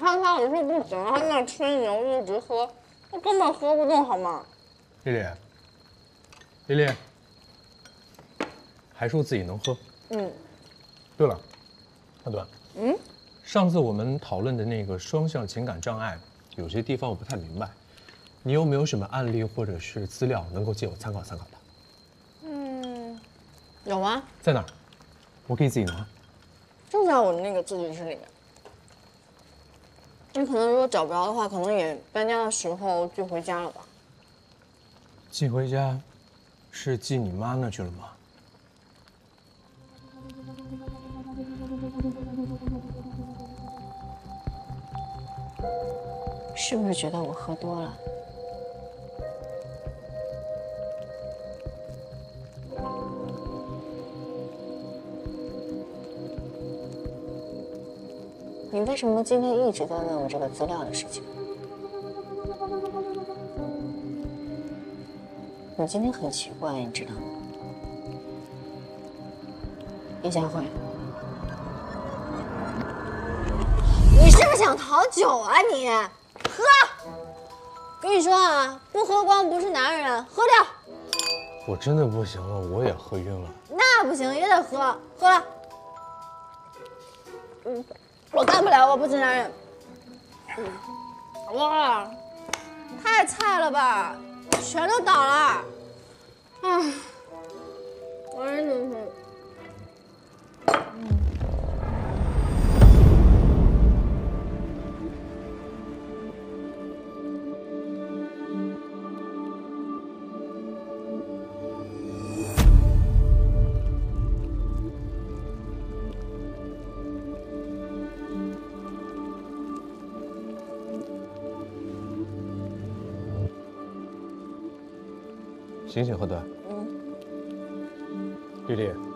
看他，我说不行，他那吹牛一直喝，我根本喝不动，好吗？丽丽，丽丽，还说自己能喝。嗯。对了，阿端。嗯。上次我们讨论的那个双向情感障碍，有些地方我不太明白，你有没有什么案例或者是资料能够借我参考参考的？嗯，有啊。在哪儿？我可以自己拿。就在我的那个自习室里面。你可能如果找不着的话，可能也搬家的时候寄回家了吧？寄回家，是寄你妈那去了吗？是不是觉得我喝多了？你为什么今天一直在问我这个资料的事情？你今天很奇怪，你知道吗？叶佳慧，你是不是想讨酒啊你？喝！跟你说啊，不喝光不是男人，喝掉。我真的不行了，我也喝晕了。那不行，也得喝，喝了。嗯。我干不了，我不是男人。哇，太菜了吧，全都倒了。唉，我真的醒醒，何端。嗯。丽丽。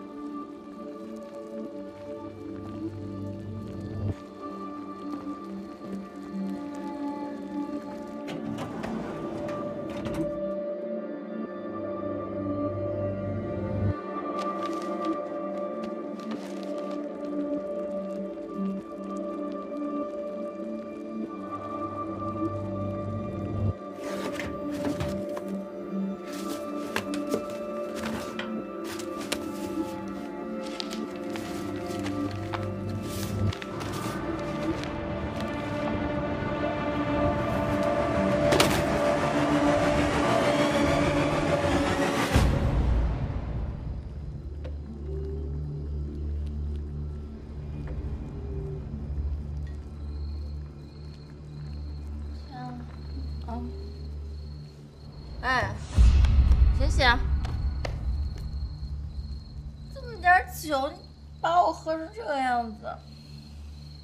酒，你把我喝成这个样子。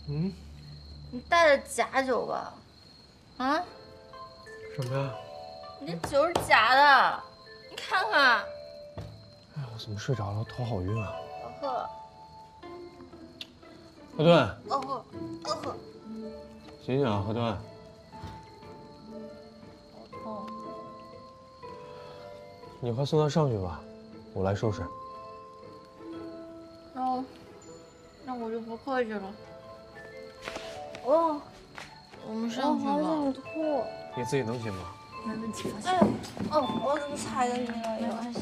嗯，你带的假酒吧？啊？什么呀？你这酒是假的，你看看。哎，我怎么睡着了？头好晕啊！我喝。何顿。我喝，我喝。醒醒啊，何顿。你快送他上去吧，我来收拾。我就不客气了。哦，我们上去吧。我好想吐。你自己能行吗？没问题。哎，哦，我怎么踩着你了？没关系。